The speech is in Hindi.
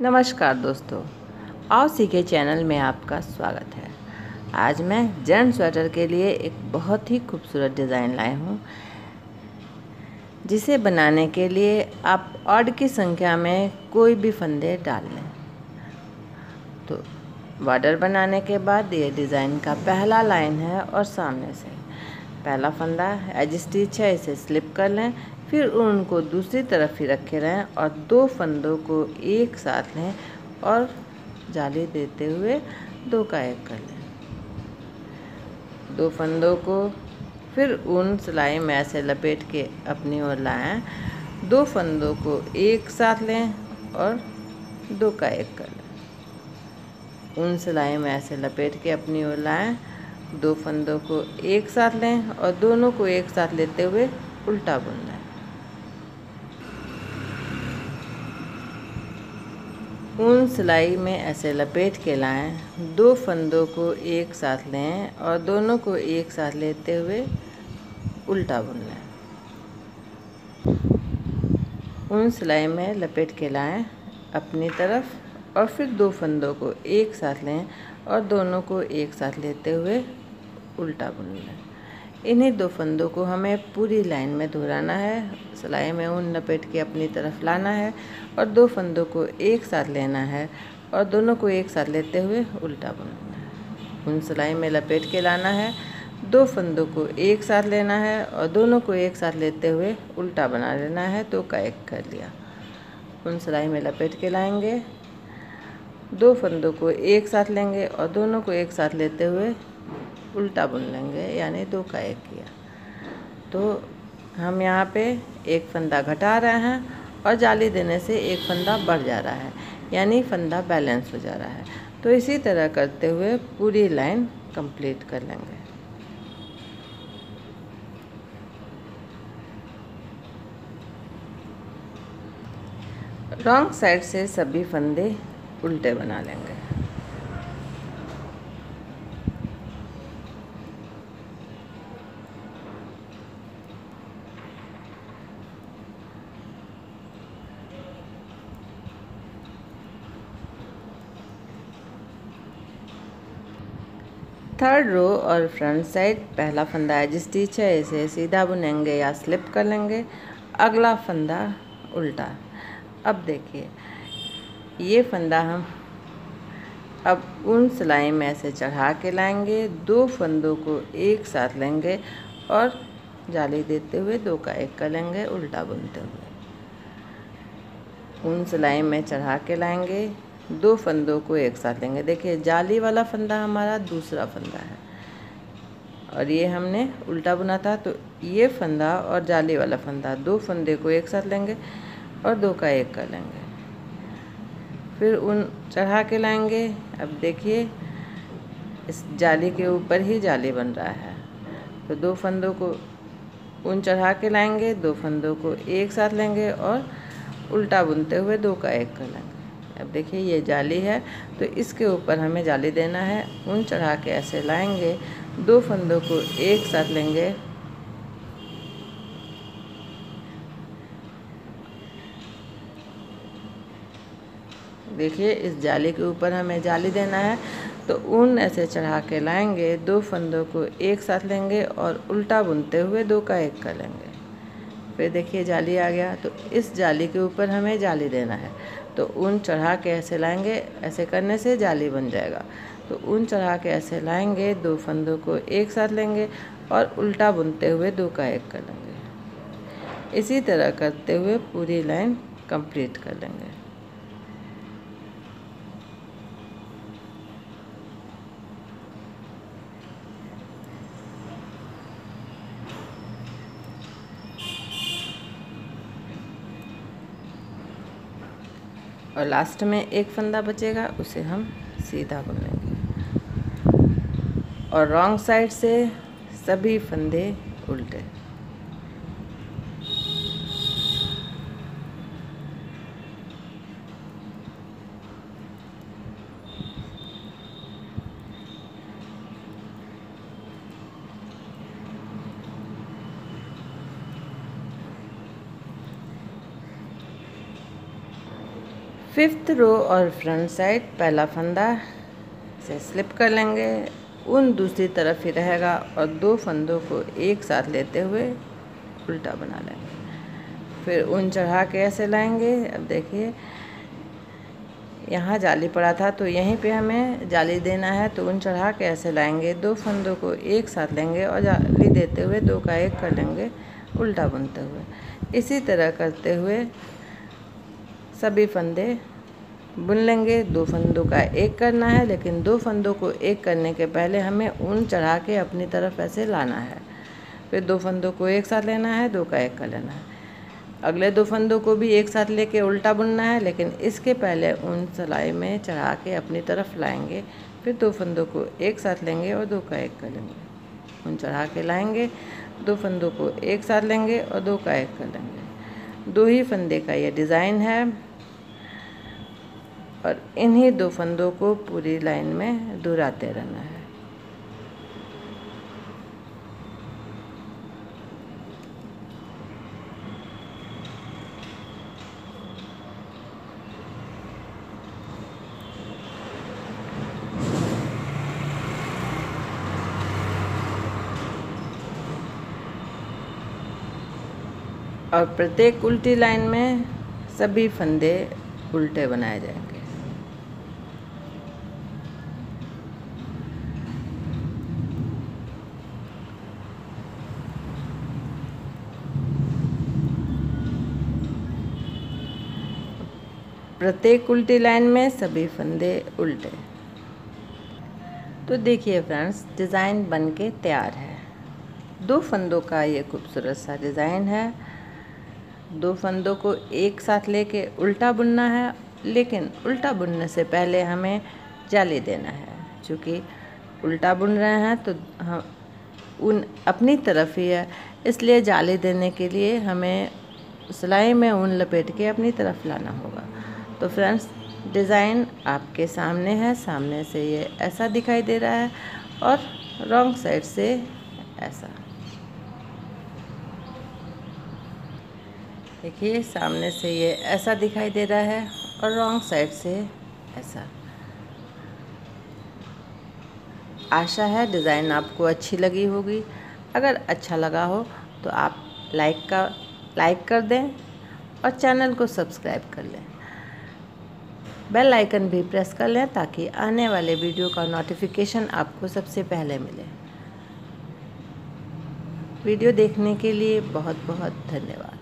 नमस्कार दोस्तों आओ सीखे चैनल में आपका स्वागत है। आज मैं जेंट स्वेटर के लिए एक बहुत ही खूबसूरत डिज़ाइन लाई हूँ, जिसे बनाने के लिए आप ऑड की संख्या में कोई भी फंदे डाल लें। तो बॉर्डर बनाने के बाद ये डिज़ाइन का पहला लाइन है और सामने से। पहला फंदा, एज स्टिच है, इसे स्लिप कर लें फिर उनको दूसरी तरफ़ ही रखे रहें और दो फंदों को एक साथ लें और जाली देते हुए दो का एक कर लें। दो फंदों को फिर ऊन सिलाई में ऐसे लपेट के अपनी ओर लाएँ। दो फंदों को एक साथ लें और दो का एक कर लें। ऊन सिलाई में ऐसे लपेट के अपनी ओर लाएँ। दो फंदों को एक साथ लें और दोनों को एक साथ लेते हुए उल्टा बुन ऊन सिलाई में ऐसे लपेट के लाएँ। दो फंदों को एक साथ लें और दोनों को एक साथ लेते हुए उल्टा बुन लें। ऊन सिलाई में लपेट के लाएँ अपनी तरफ़ और फिर दो फंदों को एक साथ लें और दोनों को एक साथ लेते हुए उल्टा बुन लें। इन्हीं दो फंदों को हमें पूरी लाइन में दोहराना है, सिलाई में ऊन लपेट के अपनी तरफ़ लाना है और दो फंदों को एक साथ लेना है और दोनों को एक साथ लेते हुए उल्टा बुनना है। ऊन सिलाई में लपेट के लाना है, दो फंदों को एक साथ लेना है और दोनों को एक साथ लेते हुए उल्टा बना लेना है तो का एक कर लिया। ऊन सिलाई में लपेट के लाएँगे, दो फंदों को एक साथ लेंगे और दोनों को एक साथ लेते हुए उल्टा बुन लेंगे, यानी दो का एक किया। तो हम यहाँ पे एक फंदा घटा रहे हैं और जाली देने से एक फंदा बढ़ जा रहा है, यानी फंदा बैलेंस हो जा रहा है। तो इसी तरह करते हुए पूरी लाइन कंप्लीट कर लेंगे। रॉन्ग साइड से सभी फंदे उल्टे बना लेंगे। थर्ड रो और फ्रंट साइड पहला फंदा एज स्टिच है इसे सीधा बुनेंगे या स्लिप कर लेंगे, अगला फंदा उल्टा। अब देखिए, ये फंदा हम अब उन सिलाई में ऐसे चढ़ा के लाएँगे, दो फंदों को एक साथ लेंगे और जाली देते हुए दो का एक कर लेंगे उल्टा बुनते हुए। उन सिलाई में चढ़ा के लाएँगे दो फंदों को एक साथ लेंगे। देखिए, जाली वाला फंदा हमारा दूसरा फंदा है। और ये हमने उल्टा बुना था तो ये फंदा और जाली वाला फंदा दो फंदे को एक साथ लेंगे और दो का एक कर लेंगे। फिर उन चढ़ा के लाएँगे। अब देखिए, इस जाली के ऊपर ही जाली बन रहा है। तो दो फंदों को उन चढ़ा के लाएँगे, दो फंदों को एक साथ लेंगे और उल्टा बुनते हुए दो का एक कर लेंगे। अब देखिए, ये जाली है तो इसके ऊपर हमें जाली देना है। ऊन चढ़ा के ऐसे लाएँगे। दो फंदों को एक साथ लेंगे। देखिए, इस जाली के ऊपर हमें जाली देना है। तो ऊन ऐसे चढ़ा के लाएँगे। दो फंदों को एक साथ लेंगे और उल्टा बुनते हुए दो का एक कर लेंगे। फिर देखिए जाली आ गया तो इस जाली के ऊपर हमें जाली देना है। तो ऊन चढ़ा के ऐसे लाएँगे, ऐसे करने से जाली बन जाएगा। तो ऊन चढ़ा के ऐसे लाएँगे, दो फंदों को एक साथ लेंगे और उल्टा बुनते हुए दो का एक कर लेंगे। इसी तरह करते हुए पूरी लाइन कंप्लीट कर लेंगे। और लास्ट में एक फंदा बचेगा, उसे हम सीधा बुन लेंगे और रॉन्ग साइड से सभी फंदे उल्टे। फिफ्थ रो और फ्रंट साइड पहला फंदा से स्लिप कर लेंगे। उन दूसरी तरफ़ ही रहेगा और दो फंदों को एक साथ लेते हुए उल्टा बना लेंगे। फिर उन चढ़ा के ऐसे लाएँगे। अब देखिए, यहाँ जाली पड़ा था तो यहीं पे हमें जाली देना है। तो उन चढ़ा के ऐसे लाएँगे। दो फंदों को एक साथ लेंगे और जाली देते हुए दो का एक कर लेंगे उल्टा बुनते हुए। इसी तरह करते हुए सभी फंदे बुन लेंगे। दो फंदों का एक करना है, लेकिन दो फंदों को एक करने के पहले हमें ऊन चढ़ा के अपनी तरफ़ ऐसे लाना है। फिर दो फंदों को एक साथ लेना है, दो का एक कर लेना है। अगले दो फंदों को भी एक साथ लेके उल्टा बुनना है, लेकिन इसके पहले ऊन सिलाई में चढ़ा के अपनी तरफ़ लाएँगे। फिर दो फंदों को एक साथ लेंगे और दो का एक कर लेंगे। ऊन चढ़ा के लाएँगे, दो फंदों को एक साथ लेंगे और दो का एक कर लेंगे। दो ही फंदे का ये डिज़ाइन है। और इन्हीं दो फंदों को पूरी लाइन में दोहराते रहना है। और प्रत्येक उल्टी लाइन में सभी फंदे उल्टे बनाए जाएँगे। प्रत्येक उल्टी लाइन में सभी फंदे उल्टे। तो देखिए फ्रेंड्स डिज़ाइन बन के तैयार है। दो फंदों का ये खूबसूरत सा डिज़ाइन है। दो फंदों को एक साथ लेके उल्टा बुनना है, लेकिन उल्टा बुनने से पहले हमें जाली देना है। क्योंकि उल्टा बुन रहे हैं तो हम, उन अपनी तरफ़ ही है। इसलिए जाली देने के लिए हमें सिलाई में ऊन लपेट के अपनी तरफ़ लाना होगा। तो फ्रेंड्स, डिज़ाइन आपके सामने है, सामने से ये ऐसा दिखाई दे रहा है और रॉन्ग साइड से ऐसा। देखिए, सामने से ये ऐसा दिखाई दे रहा है और रॉन्ग साइड से ऐसा। आशा है डिज़ाइन आपको अच्छी लगी होगी। अगर अच्छा लगा हो तो आप लाइक का, लाइक कर दें और चैनल को सब्सक्राइब कर लें। बेल आइकन भी प्रेस कर लें ताकि आने वाले वीडियो का नोटिफिकेशन आपको सबसे पहले मिले। वीडियो देखने के लिए बहुत बहुत धन्यवाद।